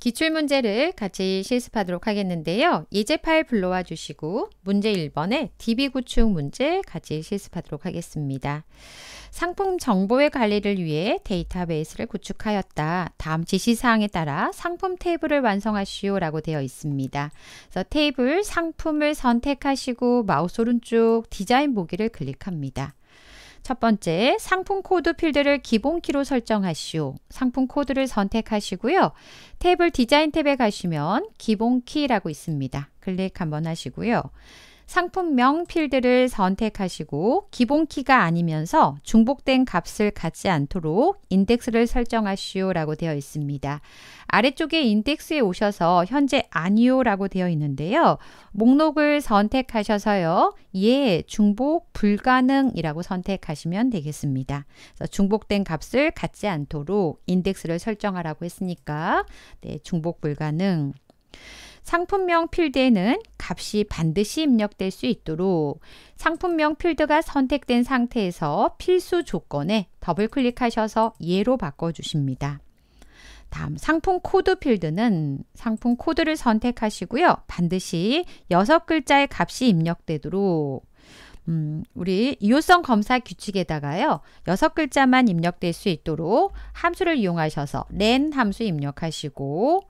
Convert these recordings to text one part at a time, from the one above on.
기출문제를 같이 실습하도록 하겠는데요. 예제 파일 불러와 주시고 문제 1번에 DB 구축 문제 같이 실습하도록 하겠습니다. 상품 정보의 관리를 위해 데이터베이스를 구축하였다. 다음 지시사항에 따라 상품 테이블을 완성하시오 라고 되어 있습니다. 그래서 테이블 상품을 선택하시고 마우스 오른쪽 디자인 보기를 클릭합니다. 첫 번째, 상품 코드 필드를 기본 키로 설정하시오. 상품 코드를 선택하시고요. 테이블 디자인 탭에 가시면 기본 키라고 있습니다. 클릭 한번 하시고요. 상품명 필드를 선택하시고 기본 키가 아니면서 중복된 값을 갖지 않도록 인덱스를 설정하시오 라고 되어 있습니다. 아래쪽에 인덱스에 오셔서 현재 아니오 라고 되어 있는데요. 목록을 선택하셔서요. 예, 중복 불가능이라고 선택하시면 되겠습니다. 중복된 값을 갖지 않도록 인덱스를 설정하라고 했으니까 네, 중복 불가능 상품명 필드에는 값이 반드시 입력될 수 있도록 상품명 필드가 선택된 상태에서 필수 조건에 더블 클릭하셔서 예로 바꿔주십니다. 다음 상품 코드 필드는 상품 코드를 선택하시고요. 반드시 6글자의 값이 입력되도록 음, 우리 유효성 검사 규칙에다가요. 6글자만 입력될 수 있도록 함수를 이용하셔서 len 함수 입력하시고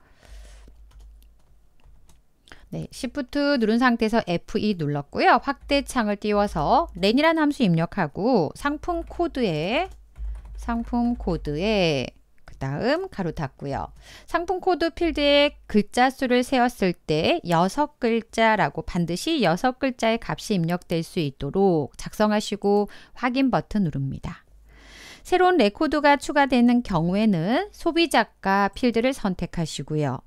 네, Shift 누른 상태에서 F2 눌렀고요. 확대 창을 띄워서 len이라는 함수 입력하고 상품 코드에 상품 코드에 그 다음 괄호 닫고요. 상품 코드 필드에 글자 수를 셌을 때 6글자라고 반드시 6글자의 값이 입력될 수 있도록 작성하시고 확인 버튼 누릅니다. 새로운 레코드가 추가되는 경우에는 소비자가 필드를 선택하시고요.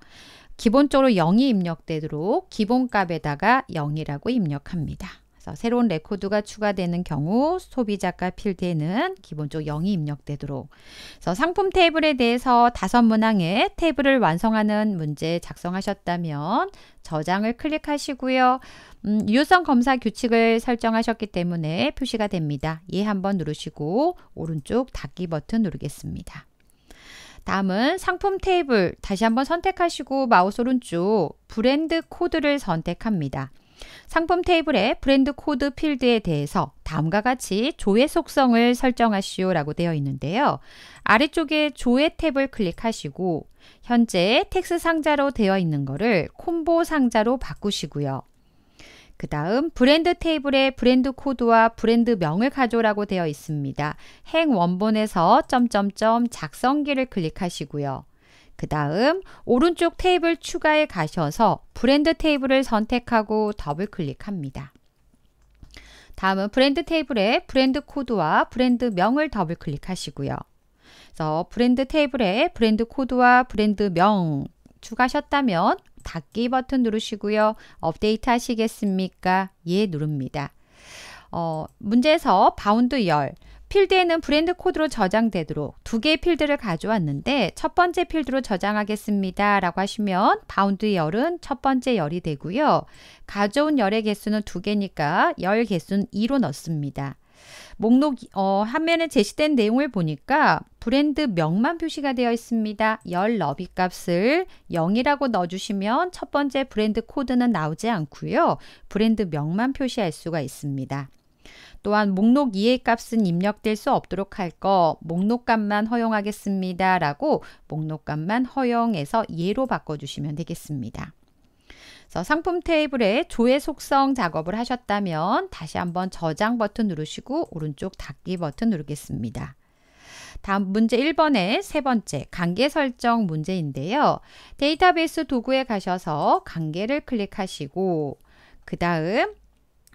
기본적으로 0이 입력되도록 기본값에다가 0이라고 입력합니다. 그래서 새로운 레코드가 추가되는 경우 소비자가 필드에는 기본적으로 0이 입력되도록 그래서 상품 테이블에 대해서 다섯 문항의 테이블을 완성하는 문제 작성하셨다면 저장을 클릭하시고요. 음, 유효성 검사 규칙을 설정하셨기 때문에 표시가 됩니다. 예 한번 누르시고 오른쪽 닫기 버튼 누르겠습니다. 다음은 상품 테이블 다시 한번 선택하시고 마우스 오른쪽 브랜드 코드를 선택합니다. 상품 테이블의 브랜드 코드 필드에 대해서 다음과 같이 조회 속성을 설정하시오 라고 되어 있는데요. 아래쪽에 조회 탭을 클릭하시고 현재 텍스트 상자로 되어 있는 것을 콤보 상자로 바꾸시고요. 그 다음 브랜드 테이블에 브랜드 코드와 브랜드 명을 가져오라고 되어 있습니다. 행 원본에서 점점점 작성기를 클릭하시고요. 그 다음 오른쪽 테이블 추가에 가셔서 브랜드 테이블을 선택하고 더블 클릭합니다. 다음은 브랜드 테이블에 브랜드 코드와 브랜드 명을 더블 클릭하시고요. 그래서 브랜드 테이블에 브랜드 코드와 브랜드 명 추가하셨다면 닫기 버튼 누르시고요. 업데이트 하시겠습니까? 예 누릅니다. 어, 문제에서 바운드 열 필드에는 브랜드 코드로 저장되도록 두 개의 필드를 가져왔는데 첫 번째 필드로 저장하겠습니다 라고 하시면 바운드 열은 첫 번째 열이 되고요. 가져온 열의 개수는 두 개니까 열 개수는 2로 넣습니다. 목록 어, 화면에 제시된 내용을 보니까 브랜드 명만 표시가 되어 있습니다. 열 너비 값을 0이라고 넣어주시면 첫 번째 브랜드 코드는 나오지 않고요. 브랜드 명만 표시할 수가 있습니다. 또한 목록 이해 값은 입력될 수 없도록 할 거 목록값만 허용하겠습니다. 라고 목록값만 허용해서 예로 바꿔주시면 되겠습니다. 상품 테이블에 조회 속성 작업을 하셨다면 다시 한번 저장 버튼 누르시고 오른쪽 닫기 버튼 누르겠습니다. 다음 문제 1번의 세 번째 관계 설정 문제인데요. 데이터베이스 도구에 가셔서 관계를 클릭하시고 그 다음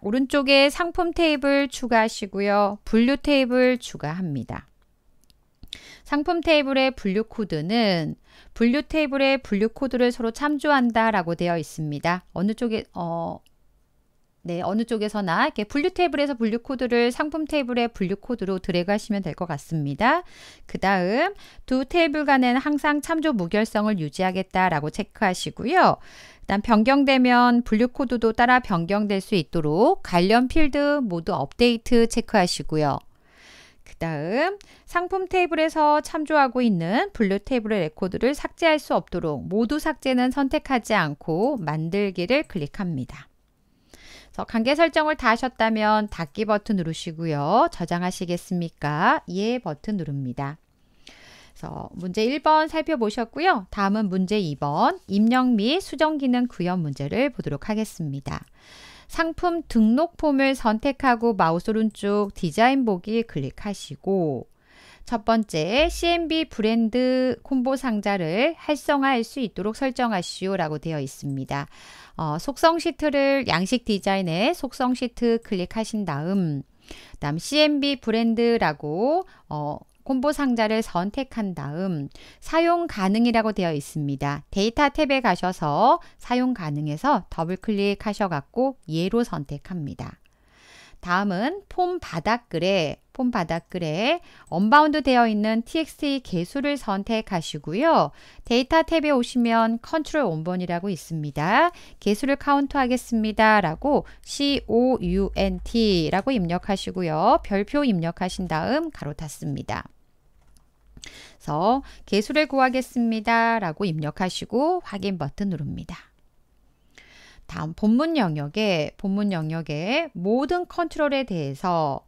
오른쪽에 상품 테이블 추가하시고요. 분류 테이블 추가합니다. 상품 테이블의 분류 코드는 분류 테이블의 분류 코드를 서로 참조한다 라고 되어 있습니다. 어느 쪽에 어 네, 어느 쪽에서나 이렇게 분류 테이블에서 분류 코드를 상품 테이블의 분류 코드로 드래그 하시면 될 것 같습니다. 그 다음 두 테이블 간에는 항상 참조 무결성을 유지하겠다라고 체크하시고요. 일단 변경되면 분류 코드도 따라 변경될 수 있도록 관련 필드 모두 업데이트 체크하시고요. 그 다음 상품 테이블에서 참조하고 있는 분류 테이블의 레코드를 삭제할 수 없도록 모두 삭제는 선택하지 않고 만들기를 클릭합니다. 관계 설정을 다 하셨다면 닫기 버튼 누르시고요. 저장하시겠습니까? 예 버튼 누릅니다. 그래서 문제 1번 살펴보셨고요. 다음은 문제 2번 입력 및 수정 기능 구현 문제를 보도록 하겠습니다. 상품 등록 폼을 선택하고 마우스 오른쪽 디자인 보기 클릭하시고 첫 번째 CMB 브랜드 콤보 상자를 활성화할 수 있도록 설정하시오 라고 되어 있습니다. 어, 속성 시트를 양식 디자인에 속성 시트 클릭하신 다음 다음 CMB 브랜드라고 어, 콤보 상자를 선택한 다음 사용 가능이라고 되어 있습니다. 데이터 탭에 가셔서 사용 가능에서 더블 클릭하셔갖고 예로 선택합니다. 다음은 폼 바닥글에 폼 바닥글에 unbound 되어 있는 txt 개수를 선택하시고요. 데이터 탭에 오시면 컨트롤 원본이라고 있습니다. 개수를 카운트 하겠습니다. 라고 count 라고 입력하시고요. 별표 입력하신 다음 괄호 닫습니다. 그래서 개수를 구하겠습니다. 라고 입력하시고 확인 버튼 누릅니다. 다음 본문 영역에 본문 영역에 모든 컨트롤에 대해서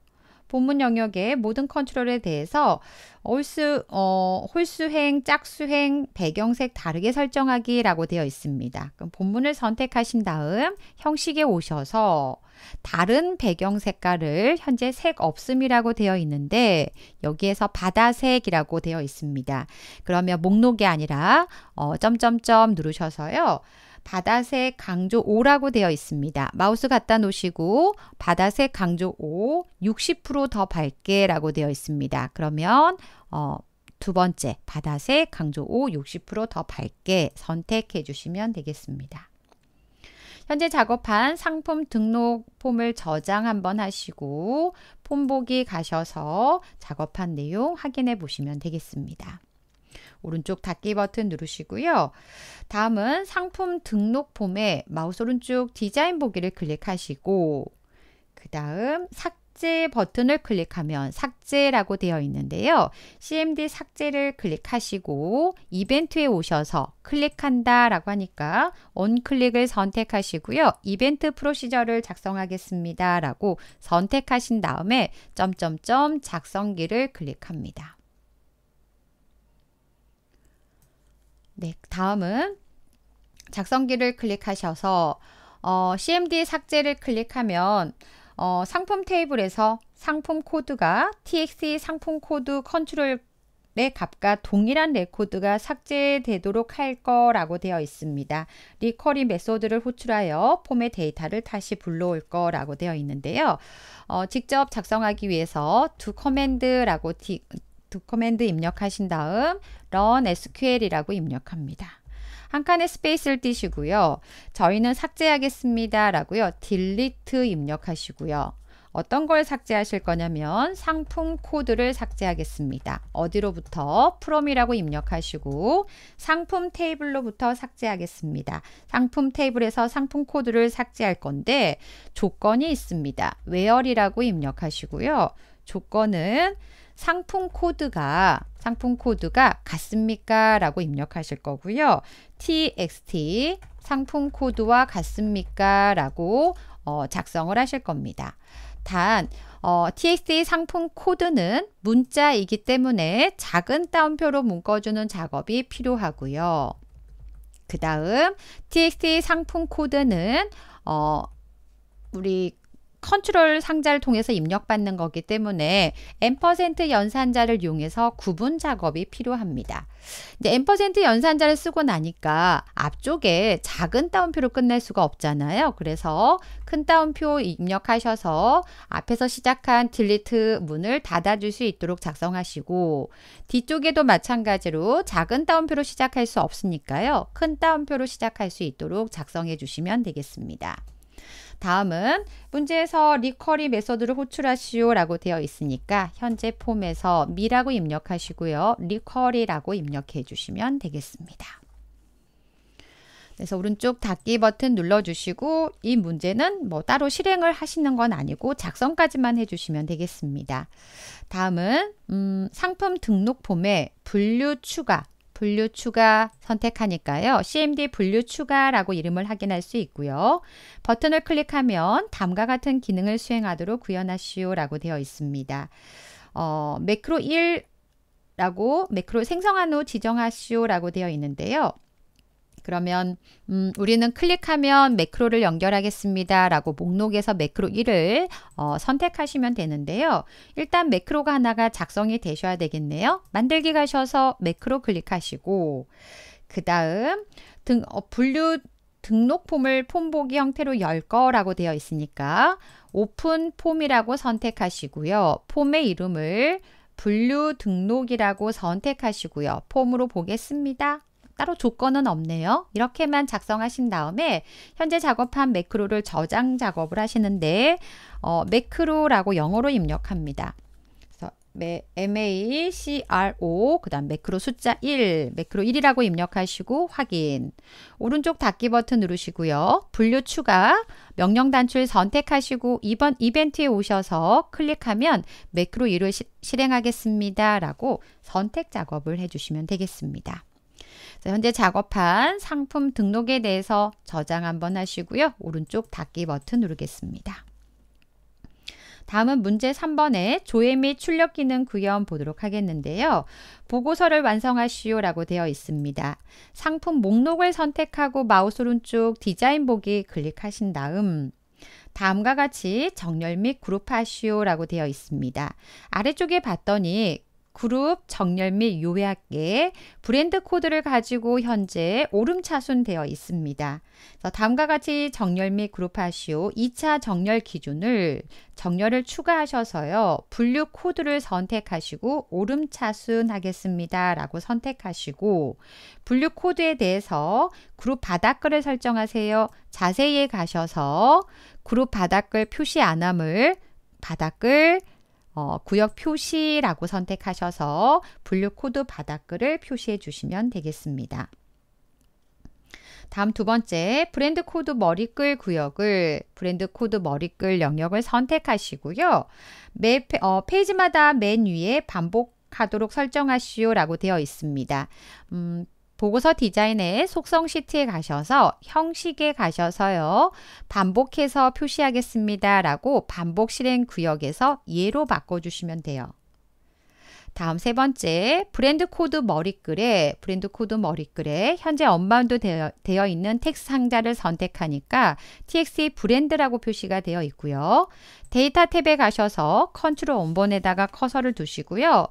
본문 영역의 모든 컨트롤에 대해서 홀수, 어, 홀수행, 짝수행, 배경색 다르게 설정하기라고 되어 있습니다. 그럼 본문을 선택하신 다음 형식에 오셔서 다른 배경 색깔을 현재 색 없음이라고 되어 있는데 여기에서 바다색이라고 되어 있습니다. 그러면 목록이 아니라 어, 점점점 누르셔서요. 바다색 강조 5라고 되어 있습니다. 마우스 갖다 놓으시고 바다색 강조 5 60%더 밝게 라고 되어 있습니다. 그러면 어, 두 번째 바다색 강조 5 60%더 밝게 선택해 주시면 되겠습니다. 현재 작업한 상품 등록 폼을 저장 한번 하시고 폼 보기 가셔서 작업한 내용 확인해 보시면 되겠습니다. 오른쪽 닫기 버튼 누르시고요. 다음은 상품 등록 폼에 마우스 오른쪽 디자인 보기를 클릭하시고 그 다음 삭제 버튼을 클릭하면 삭제라고 되어 있는데요. CMD 삭제를 클릭하시고 이벤트에 오셔서 클릭한다 라고 하니까 원클릭을 선택하시고요. 이벤트 프로시저를 작성하겠습니다 라고 선택하신 다음에 점점점 작성기를 클릭합니다. 네, 다음은 작성기를 클릭하셔서 어, CMD 삭제를 클릭하면 어, 상품 테이블에서 상품 코드가 TXT 상품 코드 컨트롤의 값과 동일한 레코드가 삭제되도록 할 거라고 되어 있습니다. requery 메소드를 호출하여 폼의 데이터를 다시 불러올 거라고 되어 있는데요. 어, 직접 작성하기 위해서 do command라고 디, do command 입력하신 다음 run SQL이라고 입력합니다. 한 칸에 스페이스를 띄시고요. 저희는 삭제하겠습니다. 라고요. delete 입력하시고요. 어떤 걸 삭제하실 거냐면 상품 코드를 삭제하겠습니다. 어디로부터? from이라고 입력하시고 상품 테이블로부터 삭제하겠습니다. 상품 테이블에서 상품 코드를 삭제할 건데 조건이 있습니다. where이라고 입력하시고요. 조건은 상품 코드가 상품 코드가 같습니까? 라고 입력하실 거고요. txt 상품 코드와 같습니까? 라고 어, 작성을 하실 겁니다. 단 어, txt 상품 코드는 문자이기 때문에 작은 따옴표로 묶어주는 작업이 필요하고요. 그 다음 txt 상품 코드는 어, 우리 컨트롤 상자를 통해서 입력받는 거기 때문에 M% 연산자를 이용해서 구분 작업이 필요합니다. 이제 M% 연산자를 쓰고 나니까 앞쪽에 작은 따옴표로 끝낼 수가 없잖아요. 그래서 큰 따옴표 입력하셔서 앞에서 시작한 딜리트 문을 닫아줄 수 있도록 작성하시고 뒤쪽에도 마찬가지로 작은 따옴표로 시작할 수 없으니까요. 큰 따옴표로 시작할 수 있도록 작성해 주시면 되겠습니다. 다음은 문제에서 requery 메소드를 호출하시오 라고 되어 있으니까 현재 폼에서 me라고 입력하시고요. requery라고 입력해 주시면 되겠습니다. 그래서 오른쪽 닫기 버튼 눌러주시고 이 문제는 뭐 따로 실행을 하시는 건 아니고 작성까지만 해주시면 되겠습니다. 다음은 음, 상품 등록 폼에 분류 추가 분류 추가 선택하니까요. CMD 분류 추가라고 이름을 확인할 수 있고요. 버튼을 클릭하면 다음과 같은 기능을 수행하도록 구현하시오라고 되어 있습니다. 어, 매크로 1라고 매크로 생성한 후 지정하시오라고 되어 있는데요. 그러면 음, 우리는 클릭하면 매크로를 연결하겠습니다. 라고 목록에서 매크로 1을 어, 선택하시면 되는데요. 일단 매크로가 하나가 작성이 되셔야 되겠네요. 만들기 가셔서 매크로 클릭하시고 그 다음 등 어, 분류 등록 폼을 폼 보기 형태로 열 거라고 되어 있으니까 오픈 폼이라고 선택하시고요. 폼의 이름을 분류 등록이라고 선택하시고요. 폼으로 보겠습니다. 따로 조건은 없네요. 이렇게만 작성하신 다음에 현재 작업한 매크로를 저장 작업을 하시는데 어, 매크로라고 영어로 입력합니다. MACRO 그 다음 매크로 숫자 1 매크로 1이라고 입력하시고 확인 오른쪽 닫기 버튼 누르시고요. 분류 추가 명령 단출 선택하시고 이번 이벤트에 오셔서 클릭하면 매크로 1을 시, 실행하겠습니다 라고 선택 작업을 해주시면 되겠습니다. 현재 작업한 상품 등록에 대해서 저장 한번 하시고요. 오른쪽 닫기 버튼 누르겠습니다. 다음은 문제 3번에 조회 및 출력 기능 구현 보도록 하겠는데요. 보고서를 완성하시오 라고 되어 있습니다. 상품 목록을 선택하고 마우스 오른쪽 디자인 보기 클릭하신 다음 다음과 같이 정렬 및 그룹하시오 라고 되어 있습니다. 아래쪽에 봤더니 그룹 정렬 및 요약에 브랜드 코드를 가지고 현재 오름차순 되어 있습니다. 다음과 같이 정렬 및 그룹하시오 2차 정렬 기준을 정렬을 추가하셔서요. 분류 코드를 선택하시고 오름차순 하겠습니다. 라고 선택하시고 분류 코드에 대해서 그룹 바닥글을 설정하세요. 자세히 가셔서 그룹 바닥글 표시 안함을 바닥글 어, 구역 표시라고 선택하셔서 분류 코드 바닥글을 표시해 주시면 되겠습니다. 다음 두 번째 브랜드 코드 머리글 구역을 브랜드 코드 머리글 영역을 선택하시고요. 매 어, 페이지마다 맨 위에 반복 하도록 설정하시오 라고 되어 있습니다. 음, 보고서 디자인의 속성 시트에 가셔서 형식에 가셔서요. 반복해서 표시하겠습니다. 라고 반복 실행 구역에서 예로 바꿔주시면 돼요. 다음 세 번째 브랜드 코드 머리글에 브랜드 코드 머리글에 현재 unbound 되어, 되어 있는 텍스트 상자를 선택하니까 TXT 브랜드라고 표시가 되어 있고요. 데이터 탭에 가셔서 컨트롤 원본에다가 커서를 두시고요.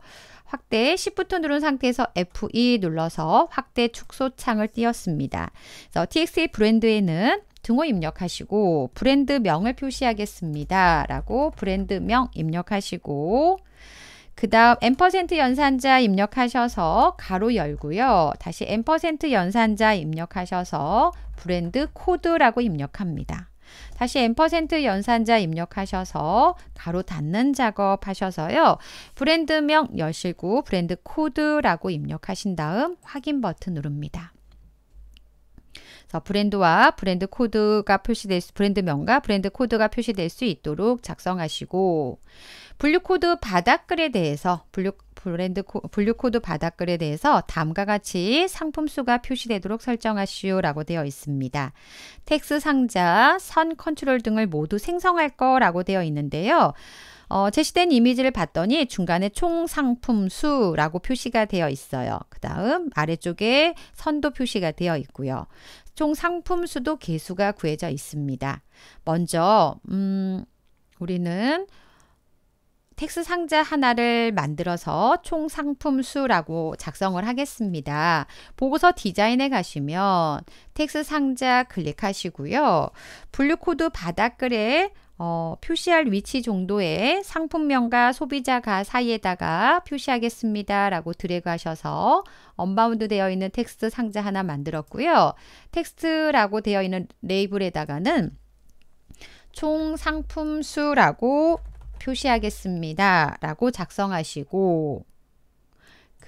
확대 Shift 누른 상태에서 F2 눌러서 확대 축소 창을 띄웠습니다. 그래서 TXT 브랜드에는 등호 입력하시고 브랜드명을 표시하겠습니다. 라고 브랜드명 입력하시고 그 다음 M% 연산자 입력하셔서 괄호 열고요. 다시 M% 연산자 입력하셔서 브랜드 코드라고 입력합니다. 다시 M% 연산자 입력하셔서 괄호 닫는 작업 하셔서요. 브랜드명 여시고 브랜드 코드라고 입력하신 다음 확인 버튼 누릅니다. 그래서 브랜드와 브랜드 코드가 표시될 수, 브랜드명과 브랜드 코드가 표시될 수 있도록 작성하시고 분류 코드 바닥글에 대해서 분류 브랜드 코, 분류 코드 바닥글에 대해서 다음과 같이 상품 수가 표시되도록 설정하시오 라고 되어 있습니다. 텍스트 상자, 선 컨트롤 등을 모두 생성할 거라고 되어 있는데요. 어, 제시된 이미지를 봤더니 중간에 총 상품 수라고 표시가 되어 있어요. 그 다음 아래쪽에 선도 표시가 되어 있고요. 총 상품 수도 개수가 구해져 있습니다. 먼저 음, 우리는 텍스트 상자 하나를 만들어서 총 상품 수라고 작성을 하겠습니다. 보고서 디자인에 가시면 텍스트 상자 클릭하시고요. 분류 코드 바닥글에 어, 표시할 위치 정도의 상품명과 소비자가 사이에다가 표시하겠습니다. 라고 드래그 하셔서 unbound 되어 있는 텍스트 상자 하나 만들었고요. 텍스트라고 되어 있는 레이블에다가는 총 상품 수라고 표시하겠습니다. 라고 작성하시고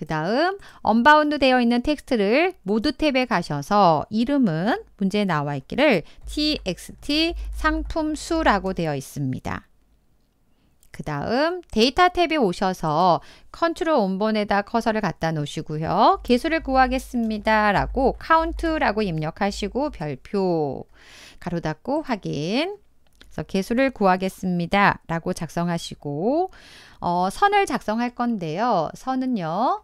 그그 다음 unbound 되어 있는 텍스트를 모두 탭에 가셔서 이름은 문제에 나와 있기를 txt 상품 수라고 되어 있습니다. 그 다음 데이터 탭에 오셔서 컨트롤 원본에다 커서를 갖다 놓으시고요. 개수를 구하겠습니다. 라고 Count라고 입력하시고 별표 가로 닫고 확인 그래서 개수를 구하겠습니다. 라고 작성하시고 어, 선을 작성할 건데요. 선은요.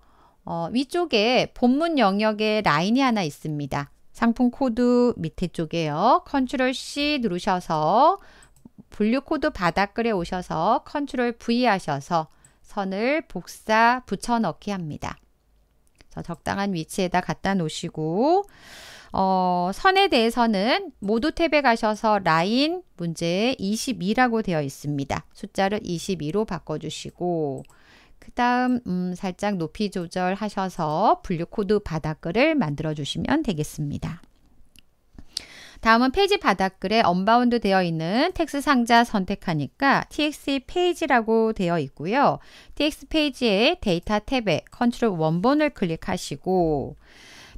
어, 위쪽에 본문 영역에 라인이 하나 있습니다. 상품 코드 밑에 쪽에요. Control C 누르셔서 분류 코드 바닥글에 오셔서 Control V 하셔서 선을 복사 붙여넣기 합니다. 적당한 위치에다 갖다 놓으시고 어, 선에 대해서는 모두 탭에 가셔서 라인 문제 22라고 되어 있습니다. 숫자를 22로 바꿔주시고 그 다음 음, 살짝 높이 조절하셔서 분류 코드 바닥글을 만들어 주시면 되겠습니다. 다음은 페이지 바닥글에 unbound 되어 있는 텍스트 상자 선택하니까 txt 페이지라고 되어 있고요. txt 페이지의 데이터 탭에 컨트롤 원본을 클릭하시고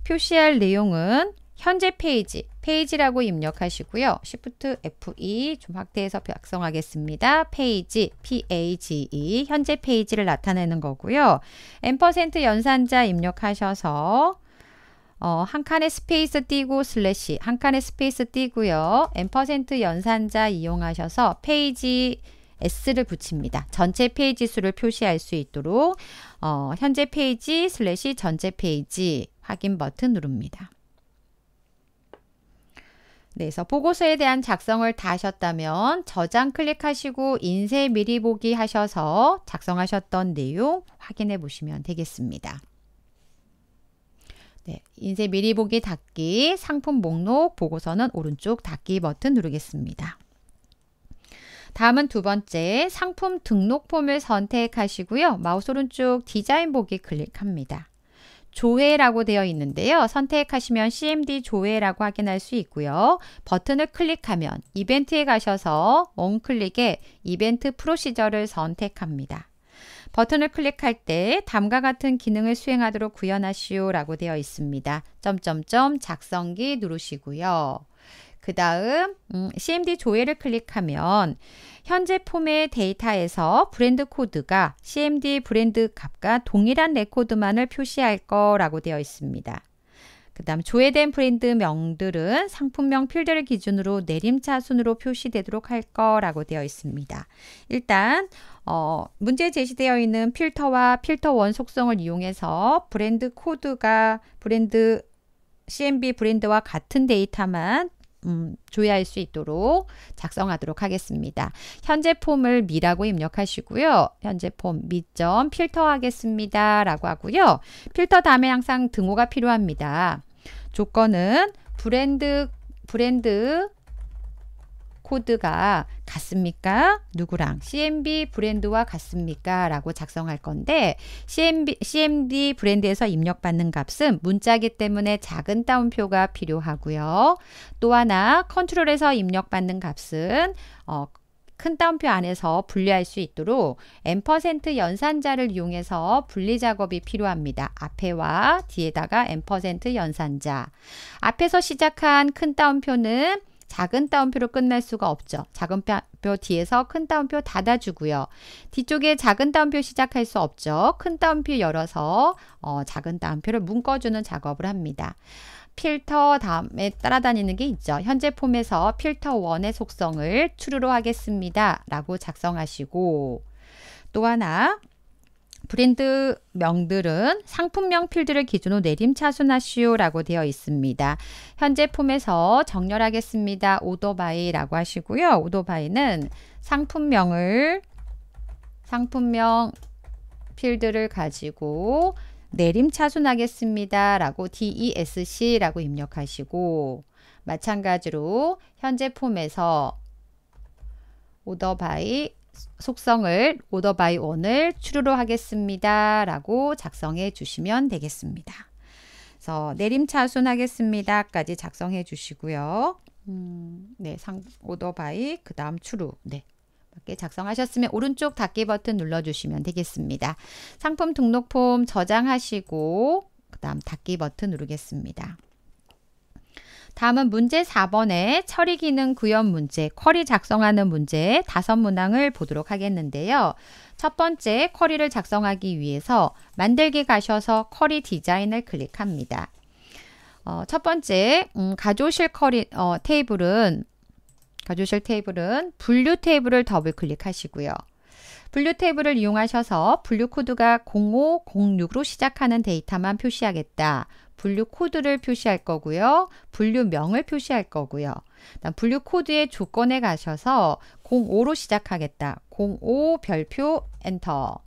표시할 내용은 현재 페이지, 페이지라고 입력하시고요. Shift F2 좀 확대해서 작성하겠습니다. 페이지, PAGE, 현재 페이지를 나타내는 거고요. ampersand 연산자 입력하셔서 어, 한 칸에 스페이스 띄고 슬래시, 한 칸에 스페이스 띄고요. ampersand 연산자 이용하셔서 페이지 S를 붙입니다. 전체 페이지 수를 표시할 수 있도록 어, 현재 페이지 슬래시 전체 페이지 확인 버튼 누릅니다. 네, 그래서 보고서에 대한 작성을 다 하셨다면 저장 클릭하시고 인쇄 미리 보기 하셔서 작성하셨던 내용 확인해 보시면 되겠습니다. 네, 인쇄 미리 보기 닫기, 상품 목록, 보고서는 오른쪽 닫기 버튼 누르겠습니다. 다음은 두 번째 상품 등록 폼을 선택하시고요. 마우스 오른쪽 디자인 보기 클릭합니다. 조회라고 되어 있는데요. 선택하시면 CMD 조회라고 확인할 수 있고요. 버튼을 클릭하면 이벤트에 가셔서 원클릭에 이벤트 프로시저를 선택합니다. 버튼을 클릭할 때 다음과 같은 기능을 수행하도록 구현하시오 라고 되어 있습니다. 점점점 작성기 누르시고요. 그 다음 음, CMD 조회를 클릭하면 현재 폼의 데이터에서 브랜드 코드가 CMB 브랜드 값과 동일한 레코드만을 표시할 거라고 되어 있습니다. 그 다음 조회된 브랜드 명들은 상품명 필드를 기준으로 내림차 순으로 표시되도록 할 거라고 되어 있습니다. 일단 어, 문제 제시되어 있는 Filter와 Filter On 속성을 이용해서 브랜드 코드가 브랜드 CMB 브랜드와 같은 데이터만 음, 조회할 수 있도록 작성하도록 하겠습니다. 현재 폼을 Me라고 입력하시고요. 현재 폼 Me점 Filter 하겠습니다. 라고 하고요. 필터 다음에 항상 등호가 필요합니다. 조건은 브랜드 브랜드 코드가 같습니까? 누구랑? CMB 브랜드와 같습니까? 라고 작성할 건데 CMB, CMD 브랜드에서 입력받는 값은 문자기 때문에 작은 따옴표가 필요하고요. 또 하나 컨트롤에서 입력받는 값은 어, 큰 따옴표 안에서 분리할 수 있도록 앰퍼센트 연산자를 이용해서 분리 작업이 필요합니다. 앞에와 뒤에다가 앰퍼센트 연산자. 앞에서 시작한 큰 따옴표는 작은 따옴표로 끝날 수가 없죠. 작은 따옴표 뒤에서 큰 따옴표 닫아주고요. 뒤쪽에 작은 따옴표 시작할 수 없죠. 큰 따옴표 열어서 어, 작은 따옴표를 묶어주는 작업을 합니다. 필터 다음에 따라다니는 게 있죠. 현재 폼에서 필터 1의 속성을 추루로 하겠습니다. 라고 작성하시고 또 하나 브랜드 명들은 상품명 필드를 기준으로 내림차순하시오라고 되어 있습니다. 현재 폼에서 정렬하겠습니다. Order By라고 하시고요. Order By는 상품명을 상품명 필드를 가지고 내림차순하겠습니다. 라고 DESC라고 입력하시고 마찬가지로 현재 폼에서 Order By 속성을 Order By On을 True로 하겠습니다. 라고 작성해 주시면 되겠습니다. 그래서 내림차순 하겠습니다.까지 작성해 주시고요. 음, 네, 상, Order By, 그 다음 True. 네. 맞게 작성하셨으면 오른쪽 닫기 버튼 눌러주시면 되겠습니다. 상품 등록 폼 저장하시고 그 다음 닫기 버튼 누르겠습니다. 다음은 문제 4번의 처리 기능 구현 문제, 쿼리 작성하는 문제 다섯 문항을 보도록 하겠는데요. 첫 번째 쿼리를 작성하기 위해서 만들기 가셔서 쿼리 디자인을 클릭합니다. 어, 첫 번째 음, 가져오실 쿼리 어, 테이블은 가져오실 테이블은 분류 테이블을 더블 클릭하시고요. 분류 테이블을 이용하셔서 분류 코드가 0506으로 시작하는 데이터만 표시하겠다. 분류 코드를 표시할 거고요. 분류명을 표시할 거고요. 분류 코드의 조건에 가셔서 05로 시작하겠다. 05 별표 엔터.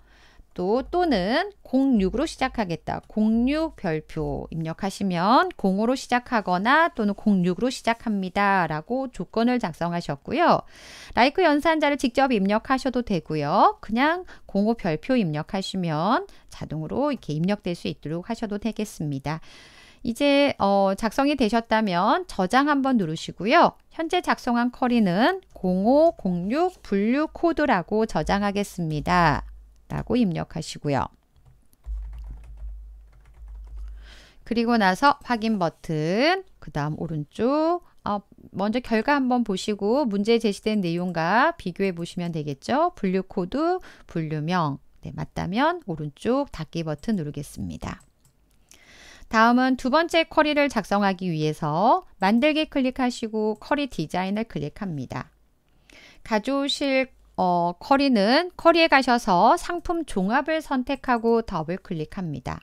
또 또는 06으로 시작하겠다. 06 별표 입력하시면 05로 시작하거나 또는 06으로 시작합니다. 라고 조건을 작성하셨고요. 라이크 연산자를 직접 입력하셔도 되고요. 그냥 05 별표 입력하시면 자동으로 이렇게 입력될 수 있도록 하셔도 되겠습니다. 이제 어, 작성이 되셨다면 저장 한번 누르시고요. 현재 작성한 쿼리는 0506 분류 코드라고 저장하겠습니다. 라고 입력하시고요. 그리고 나서 확인 버튼, 그 다음 오른쪽, 어, 먼저 결과 한번 보시고 문제 제시된 내용과 비교해 보시면 되겠죠. 분류 코드, 분류명. 네, 맞다면 오른쪽 닫기 버튼 누르겠습니다. 다음은 두 번째 쿼리를 작성하기 위해서 만들기 클릭하시고 쿼리 디자인을 클릭합니다. 가져오실 어, 쿼리는 쿼리에 가셔서 상품 종합을 선택하고 더블 클릭합니다.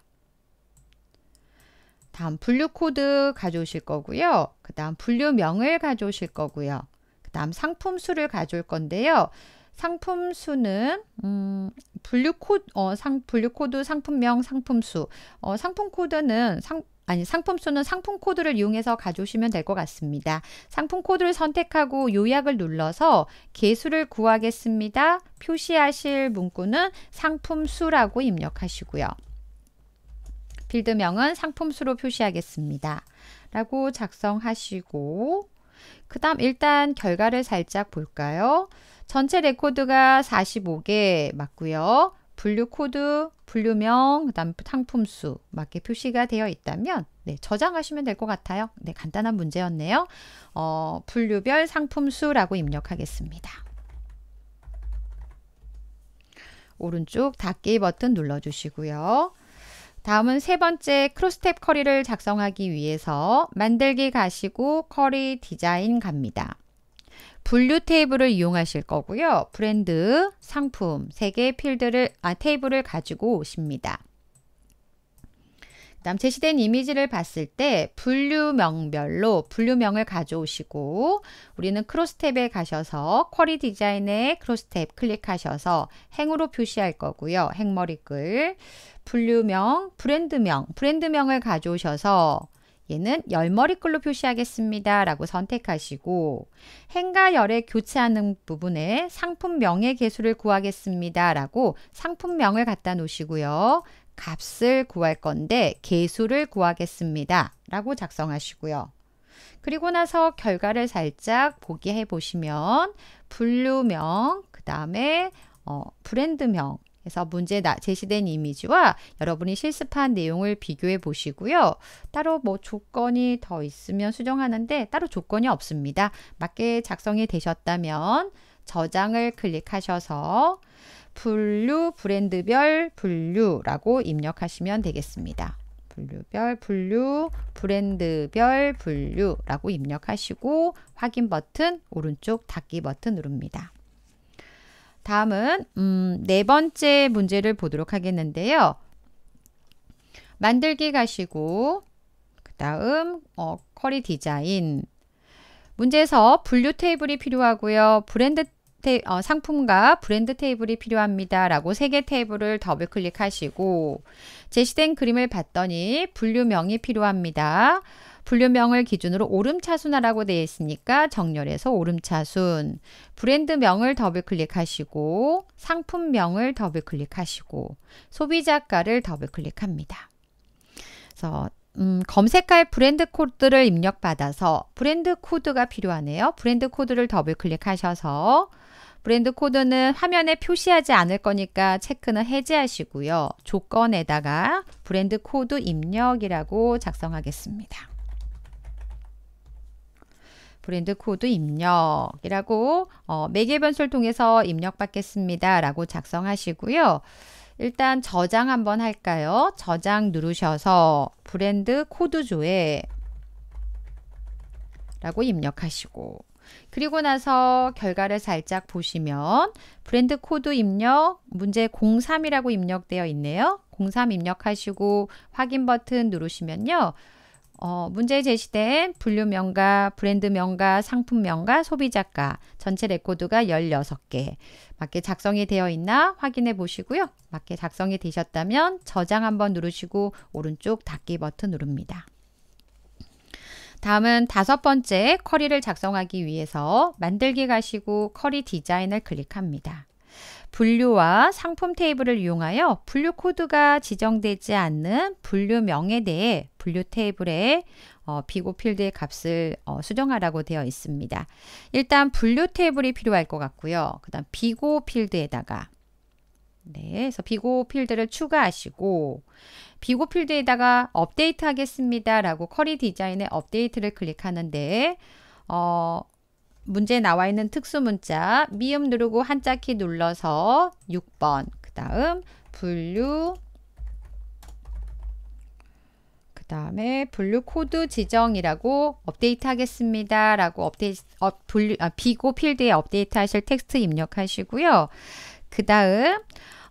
다음 분류 코드 가져오실 거고요. 그 다음 분류명을 가져오실 거고요. 그 다음 상품 수를 가져올 건데요. 상품 수는 음, 분류 코드 어, 상 분류 코드 상품명 상품 수 어, 상품 코드는 상 아니 상품 수는 상품 코드를 이용해서 가져오시면 될 것 같습니다. 상품 코드를 선택하고 요약을 눌러서 개수를 구하겠습니다. 표시하실 문구는 상품 수라고 입력하시고요. 필드명은 상품 수로 표시하겠습니다. 라고 작성하시고 그 다음 일단 결과를 살짝 볼까요? 전체 레코드가 45개 맞고요. 분류 코드, 분류명, 그다음 상품수 맞게 표시가 되어 있다면 네, 저장하시면 될 것 같아요. 네, 간단한 문제였네요. 어, 분류별 상품수라고 입력하겠습니다. 오른쪽 닫기 버튼 눌러주시고요. 다음은 세 번째 crosstab 쿼리를 작성하기 위해서 만들기 가시고 쿼리 디자인 갑니다. 분류 테이블을 이용하실 거고요. 브랜드, 상품 세 개의 필드를 아 테이블을 가지고 오십니다. 그 다음 제시된 이미지를 봤을 때 분류명별로 분류명을 가져오시고 우리는 crosstab에 가셔서 쿼리 디자인에 crosstab 클릭하셔서 행으로 표시할 거고요. 행머리글 분류명, 브랜드명, 브랜드명을 가져오셔서 얘는 열머리글로 표시하겠습니다. 라고 선택하시고 행과 열에 교체하는 부분에 상품명의 개수를 구하겠습니다. 라고 상품명을 갖다 놓으시고요. 값을 구할 건데 개수를 구하겠습니다. 라고 작성하시고요. 그리고 나서 결과를 살짝 보기 해 보시면 분류명, 그 다음에 어, 브랜드명, 그래서 문제 나, 제시된 이미지와 여러분이 실습한 내용을 비교해 보시고요. 따로 뭐 조건이 더 있으면 수정하는데 따로 조건이 없습니다. 맞게 작성이 되셨다면 저장을 클릭하셔서 분류 브랜드별 분류라고 입력하시면 되겠습니다. 분류별 분류 브랜드별 분류라고 입력하시고 확인 버튼 오른쪽 닫기 버튼 누릅니다. 다음은 음, 네 번째 문제를 보도록 하겠는데요. 만들기 가시고 그 다음 어, 쿼리 디자인 문제에서 분류 테이블이 필요하고요. 브랜드 테, 어, 상품과 브랜드 테이블이 필요합니다. 라고 세 개 테이블을 더블 클릭하시고 제시된 그림을 봤더니 분류명이 필요합니다. 분류명을 기준으로 오름차순하라고 되어 있으니까 정렬해서 오름차순. 브랜드명을 더블 클릭하시고 상품명을 더블 클릭하시고 소비자가를 더블 클릭합니다. 그래서 음, 검색할 브랜드 코드를 입력받아서 브랜드 코드가 필요하네요. 브랜드 코드를 더블 클릭하셔서 브랜드 코드는 화면에 표시하지 않을 거니까 체크는 해제하시고요. 조건에다가 브랜드 코드 입력이라고 작성하겠습니다. 브랜드 코드 입력이라고 어, 매개 변수를 통해서 입력받겠습니다. 라고 작성하시고요. 일단 저장 한번 할까요? 저장 누르셔서 브랜드 코드 조회라고 입력하시고 그리고 나서 결과를 살짝 보시면 브랜드 코드 입력 문제 03이라고 입력되어 있네요. 03 입력하시고 확인 버튼 누르시면요. 어, 문제에 제시된 분류 명가, 브랜드 명가, 상품 명가, 소비자가 전체 레코드가 16개 맞게 작성이 되어 있나 확인해 보시고요. 맞게 작성이 되셨다면 저장 한번 누르시고 오른쪽 닫기 버튼 누릅니다. 다음은 다섯 번째 쿼리를 작성하기 위해서 만들기 가시고 쿼리 디자인을 클릭합니다. 분류와 상품 테이블을 이용하여 분류 코드가 지정되지 않는 분류명에 대해 분류 테이블에 어, 비고 필드의 값을 어, 수정하라고 되어 있습니다. 일단 분류 테이블이 필요할 것 같고요. 그 다음 비고 필드에다가 네, 그래서 비고 필드를 추가하시고 비고 필드에다가 업데이트 하겠습니다 라고 쿼리 디자인의 업데이트를 클릭하는데 어, 문제에 나와 있는 특수 문자 미음 누르고 한자 키 눌러서 6번 그 다음 분류 그 다음에 분류 코드 지정이라고 업데이트 하겠습니다 라고 업데이트 어, 분류, 아, 비고 필드에 업데이트 하실 텍스트 입력하시고요 그 다음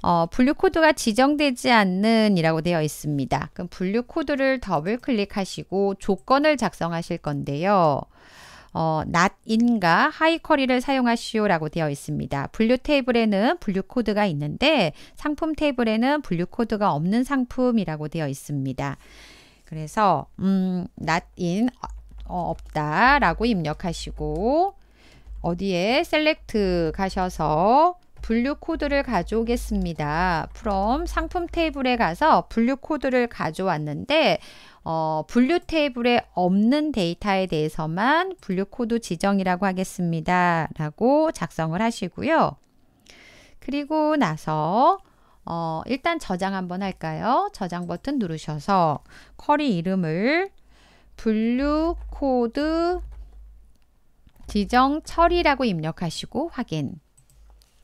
어, 분류 코드가 지정되지 않는 이라고 되어 있습니다. 그럼 분류 코드를 더블 클릭하시고 조건을 작성하실 건데요. 어, not in과 하위 쿼리를 사용하시오라고 되어 있습니다. 분류 테이블에는 분류 코드가 있는데 상품 테이블에는 분류 코드가 없는 상품이라고 되어 있습니다. 그래서 음, not in 어, 없다라고 입력하시고 어디에 select 가셔서 분류 코드를 가져오겠습니다. from 상품 테이블에 가서 분류 코드를 가져왔는데 어, 분류 테이블에 없는 데이터에 대해서만 분류 코드 지정이라고 하겠습니다. 라고 작성을 하시고요. 그리고 나서 어, 일단 저장 한번 할까요? 저장 버튼 누르셔서 쿼리 이름을 분류 코드 지정 처리라고 입력하시고 확인.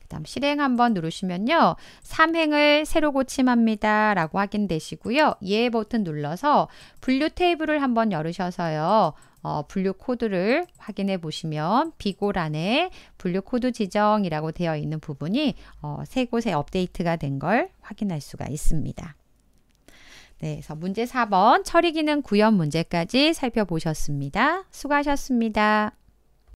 그 다음 실행 한번 누르시면요. 3행을 새로 고침합니다. 라고 확인되시고요. 예 버튼 눌러서 분류 테이블을 한번 열으셔서요. 어, 분류 코드를 확인해 보시면 비고란에 분류 코드 지정이라고 되어 있는 부분이 어, 세 곳에 업데이트가 된 걸 확인할 수가 있습니다. 네, 그래서 문제 4번 처리 기능 구현 문제까지 살펴보셨습니다. 수고하셨습니다.